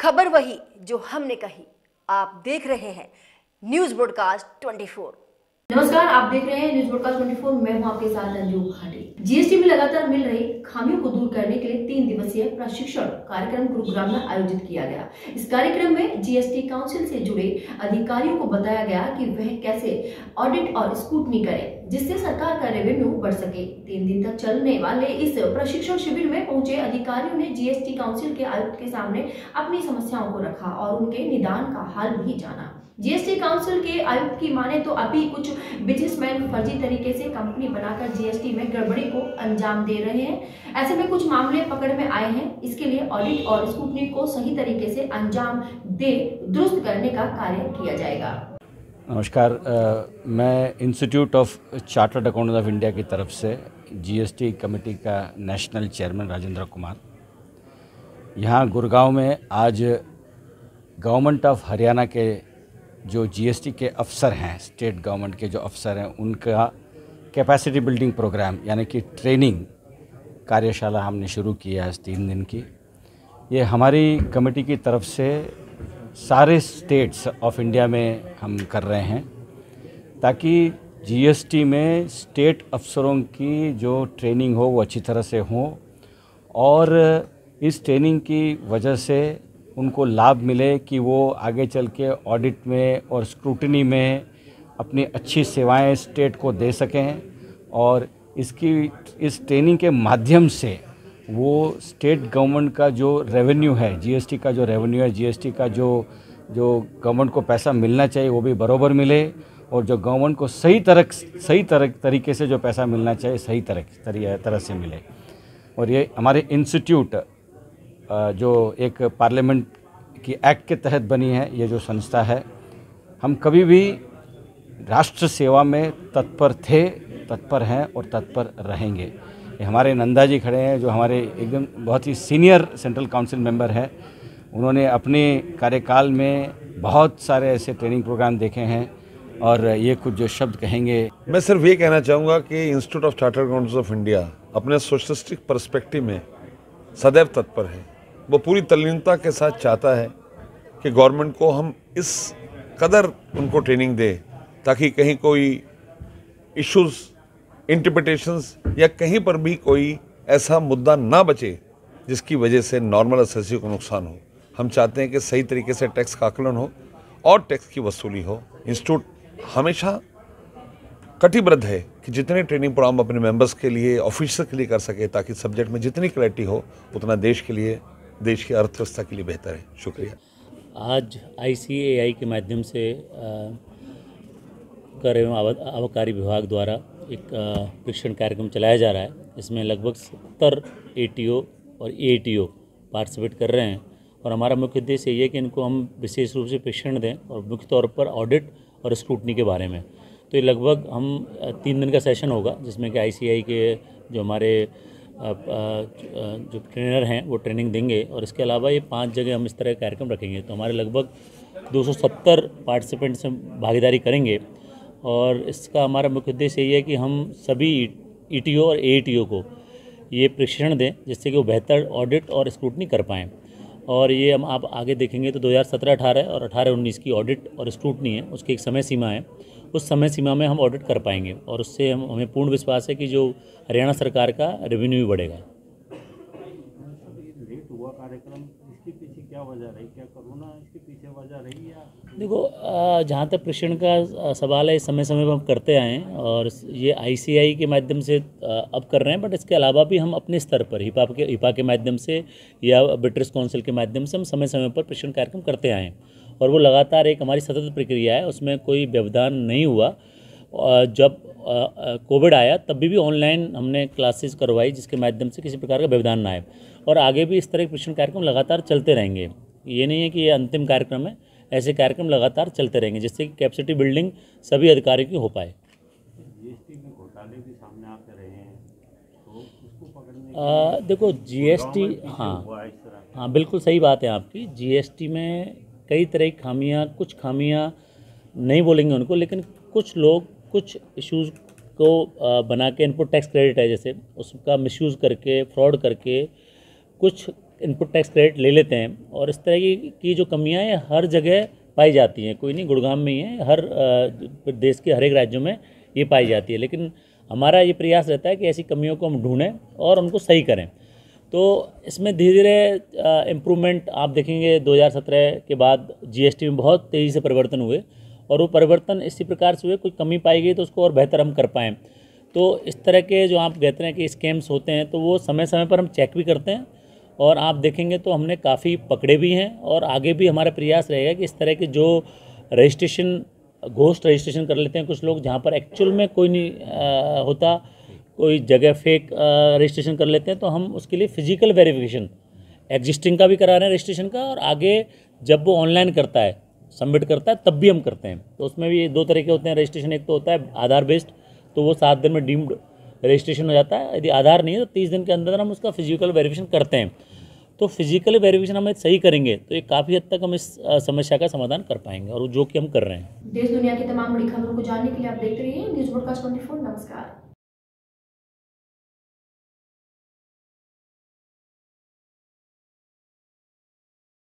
खबर वही जो हमने कही। आप देख रहे हैं न्यूज़ ब्रॉडकास्ट 24 नमस्कार, आप देख रहे हैं न्यूज़ ब्रॉडकास्ट 24 मैं हूँ आपके साथ अंजू घाटी जीएसटी में लगातार मिल रही खामियों को दूर करने के लिए तीन दिवसीय प्रशिक्षण कार्यक्रम गुरुग्राम में आयोजित किया गया। इस कार्यक्रम में जीएसटी काउंसिल से जुड़े अधिकारियों को बताया गया कि वह कैसे ऑडिट और स्कूटनी करें। जिससे सरकार का रेवेन्यू बढ़ सके। तीन दिन तक चलने वाले इस प्रशिक्षण शिविर में पहुँचे अधिकारियों ने जीएसटी काउंसिल के आयुक्त के सामने अपनी समस्याओं को रखा और उनके निदान का हाल भी जाना। जीएसटी काउंसिल के आयुक्त की माने तो अभी कुछ बिजनेसमैन फर्जी तरीके से कंपनी बनाकर जीएसटी में गड़बड़ी को अंजाम दे रहे हैं। ऐसे में कुछ मामले पकड़ में आए हैं। इसके लिए ऑडिट और स्कूटनी को सही तरीके से अंजाम दे, दुरुस्त करने का कार्य किया जाएगा। नमस्कार मैं Institute of Chartered Accountant of India की तरफ़ से जीएसटी कमेटी का नेशनल चेयरमैन राजेंद्र कुमार। यहाँ गुड़गांव में आज गवर्नमेंट ऑफ़ हरियाणा के जो जीएसटी के अफसर हैं स्टेट गवर्नमेंट के जो अफसर हैं, उनका कैपेसिटी बिल्डिंग प्रोग्राम यानी कि ट्रेनिंग कार्यशाला हमने शुरू किया है तीन दिन की। ये हमारी कमेटी की तरफ़ से सारे स्टेट्स ऑफ़ इंडिया में हम कर रहे हैं, ताकि जीएसटी में स्टेट अफसरों की जो ट्रेनिंग हो वो अच्छी तरह से हो, और इस ट्रेनिंग की वजह से उनको लाभ मिले कि वो आगे चल के ऑडिट में और स्क्रूटनी में अपनी अच्छी सेवाएँ स्टेट को दे सकें, और इसकी, इस ट्रेनिंग के माध्यम से वो स्टेट गवर्नमेंट का जो रेवेन्यू है जीएसटी का जो रेवेन्यू है जीएसटी का जो जो गवर्नमेंट को पैसा मिलना चाहिए वो भी बरोबर मिले और जो गवर्नमेंट को सही तरह सही तरह तरीके से जो पैसा मिलना चाहिए सही तरह तरह से मिले। और ये हमारे इंस्टीट्यूट जो एक पार्लियामेंट की एक्ट के तहत बनी है, ये जो संस्था है, हम कभी भी राष्ट्र सेवा में तत्पर थे, तत्पर हैं और तत्पर रहेंगे। हमारे नंदा जी खड़े हैं, जो हमारे एकदम बहुत ही सीनियर सेंट्रल काउंसिल मेंबर हैं। उन्होंने अपने कार्यकाल में बहुत सारे ऐसे ट्रेनिंग प्रोग्राम देखे हैं और ये कुछ जो शब्द कहेंगे। मैं सिर्फ़ ये कहना चाहूँगा कि Institute of Charter Accounts of India अपने सोशलिस्टिक परस्पेक्टिव में सदैव तत्पर है। वो पूरी तल्लीनता के साथ चाहता है कि गवर्नमेंट को हम इस कदर उनको ट्रेनिंग दें, ताकि कहीं कोई इश्यूज़ इंटरप्रिटेशंस या कहीं पर भी कोई ऐसा मुद्दा ना बचे जिसकी वजह से नॉर्मल असेसी को नुकसान हो। हम चाहते हैं कि सही तरीके से टैक्स का आकलन हो और टैक्स की वसूली हो। इंस्टीट्यूट हमेशा कटिबद्ध है कि जितने ट्रेनिंग प्रोग्राम अपने मेंबर्स के लिए ऑफिसर के लिए कर सके ताकि सब्जेक्ट में जितनी क्लैरिटी हो, उतना देश के लिए, देश की अर्थव्यवस्था के लिए बेहतर है। शुक्रिया। आज आईसीएआई के माध्यम से कर एवं आबकारी विभाग द्वारा एक प्रशिक्षण कार्यक्रम चलाया जा रहा है। इसमें लगभग सत्तर ए और एटीओ पार्टिसिपेट कर रहे हैं। और हमारा मुख्य उद्देश्य ये है कि इनको हम विशेष रूप से प्रशिक्षण दें और मुख्य तौर पर ऑडिट और स्क्रूटनी के बारे में। तो ये लगभग हम तीन दिन का सेशन होगा, जिसमें कि आईसीआई के जो हमारे जो ट्रेनर हैं, वो ट्रेनिंग देंगे। और इसके अलावा ये पाँच जगह हम इस तरह के कार्यक्रम रखेंगे। तो हमारे लगभग 270 पार्टिसिपेंट्स भागीदारी करेंगे। और इसका हमारा मुख्य उद्देश्य यही है कि हम सभी ईटीओ और ए को ये प्रशिक्षण दें, जिससे कि वो बेहतर ऑडिट और स्क्रूटनी कर पाएँ। और ये हम आप आगे देखेंगे तो 2017-18 और 18-19 की ऑडिट और स्क्रूटनी है, उसकी एक समय सीमा है। उस समय सीमा में हम ऑडिट कर पाएँगे और उससे हम, हमें पूर्ण विश्वास है कि जो हरियाणा सरकार का रेवेन्यू भी बढ़ेगा। देखो जहाँ तक प्रशिक्षण का सवाल है समय समय पर हम करते आए हैं और ये आईसीआई के माध्यम से अब कर रहे हैं बट इसके अलावा भी हम अपने स्तर पर, हिपा के हिपा के माध्यम से या ब्रिटिश काउंसिल के माध्यम से हम समय समय पर प्रशिक्षण कार्यक्रम करते आए हैं। और वो लगातार एक हमारी सतत प्रक्रिया है, उसमें कोई व्यवधान नहीं हुआ। जब कोविड आया तब भी, भी ऑनलाइन हमने क्लासेस करवाई जिसके माध्यम से किसी प्रकार का व्यवधान ना आए। और आगे भी इस तरह के प्रशिक्षण कार्यक्रम लगातार चलते रहेंगे। ये नहीं है कि ये अंतिम कार्यक्रम है ऐसे कार्यक्रम लगातार चलते रहेंगे जिससे कि कैपेसिटी बिल्डिंग सभी अधिकारियों की हो पाए। आ, देखो जीएसटी हाँ। हाँ बिल्कुल सही बात है आपकी। जीएसटी में कई तरह की खामियाँ कुछ खामियाँ नहीं बोलेंगे उनको लेकिन कुछ लोग कुछ इश्यूज़ को बना के इनपुट टैक्स क्रेडिट है, जैसे उसका मिसयूज़ करके फ्रॉड करके कुछ इनपुट टैक्स क्रेडिट ले लेते हैं। और इस तरह की की जो कमियाँ हैं, हर जगह पाई जाती हैं। कोई नहीं गुड़गाम में ही है, हर देश के हर एक राज्यों में ये पाई जाती है। लेकिन हमारा ये प्रयास रहता है कि ऐसी कमियों को हम ढूंढें और उनको सही करें। तो इसमें धीरे धीरे इम्प्रूवमेंट आप देखेंगे 2017 के बाद जीएसटी में बहुत तेज़ी से परिवर्तन हुए। और वो परिवर्तन इसी प्रकार से हुए कोई कमी पाई गई तो उसको और बेहतर हम कर पाएँ। तो इस तरह के जो आप कहते हैं कि स्कैम्स होते हैं तो वो समय समय पर हम चेक भी करते हैं और आप देखेंगे तो हमने काफ़ी पकड़े भी हैं और आगे भी हमारा प्रयास रहेगा कि इस तरह के जो रजिस्ट्रेशन घोस्ट रजिस्ट्रेशन कर लेते हैं कुछ लोग जहाँ पर एक्चुअल में कोई नहीं अ, होता कोई जगह फेक रजिस्ट्रेशन कर लेते हैं तो हम उसके लिए फ़िज़िकल वेरिफिकेशन एग्जिस्टिंग का भी करा रहे हैं रजिस्ट्रेशन का और आगे जब वो ऑनलाइन करता है सबमिट करता है, तब भी हम करते हैं। तो उसमें भी दो तरह के होते हैं रजिस्ट्रेशन एक तो होता है आधार बेस्ड तो वो सात दिन में डीम्ड रजिस्ट्रेशन हो जाता है। यदि आधार नहीं है तो तीस दिन के अंदर हम उसका फ़िज़िकल वेरिफिकेशन करते हैं। तो फ़िज़िकल वेरिफिकेशन हम सही करेंगे तो ये काफ़ी हद तक हम इस समस्या का समाधान कर पाएँगे और जो कि हम कर रहे हैं। देश दुनिया की तमाम बड़ी खबरों को जानने के लिए आप देखते रहिए न्यूज़ ब्रॉडकास्ट 24 नमस्कार।